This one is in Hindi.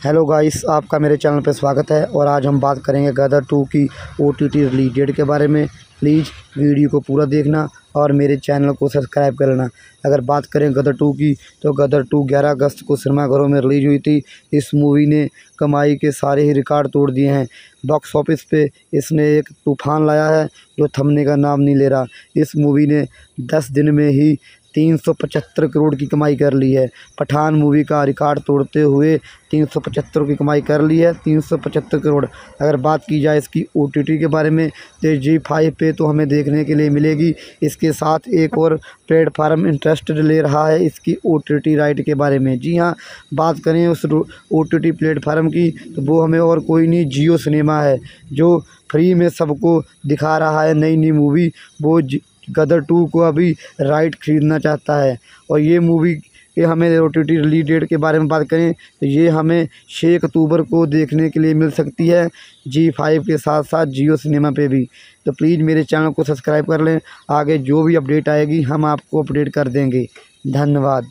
हेलो गाइस आपका मेरे चैनल पर स्वागत है और आज हम बात करेंगे गदर टू की O T T release date के बारे में। प्लीज़ वीडियो को पूरा देखना और मेरे चैनल को सब्सक्राइब कर लेना। अगर बात करें गदर टू की तो गदर टू ग्यारह अगस्त को सिनेमाघरों में रिलीज़ हुई थी। इस मूवी ने कमाई के सारे ही रिकॉर्ड तोड़ दिए हैं। बॉक्स ऑफ़िस पे इसने एक तूफ़ान लाया है जो थमने का नाम नहीं ले रहा। इस मूवी ने दस दिन में ही तीन सौ पचहत्तर करोड़ की कमाई कर ली है। पठान मूवी का रिकॉर्ड तोड़ते हुए तीन सौ पचहत्तर की कमाई कर ली है। तीन सौ पचहत्तर करोड़। अगर बात की जाए इसकी ओ टी टी के बारे में तो जी फाइव पे तो हमें देखने के लिए मिलेगी। इसके साथ एक और प्लेटफार्म इंटरेस्ट ले रहा है इसकी ओ टी टी राइट के बारे में। जी हाँ बात करें उस ओ टी टी प्लेटफार्म की तो वो हमें और कोई नहीं, जियो सिनेमा है, जो फ्री में सबको दिखा रहा है नई नई मूवी। वो गदर टू को अभी राइट ख़रीदना चाहता है। और ये मूवी के हमें O T T release date के बारे में बात करें तो ये हमें छः अक्टूबर को देखने के लिए मिल सकती है जी फाइव के साथ साथ जियो सिनेमा पे भी। तो प्लीज़ मेरे चैनल को सब्सक्राइब कर लें। आगे जो भी अपडेट आएगी, हम आपको अपडेट कर देंगे। धन्यवाद।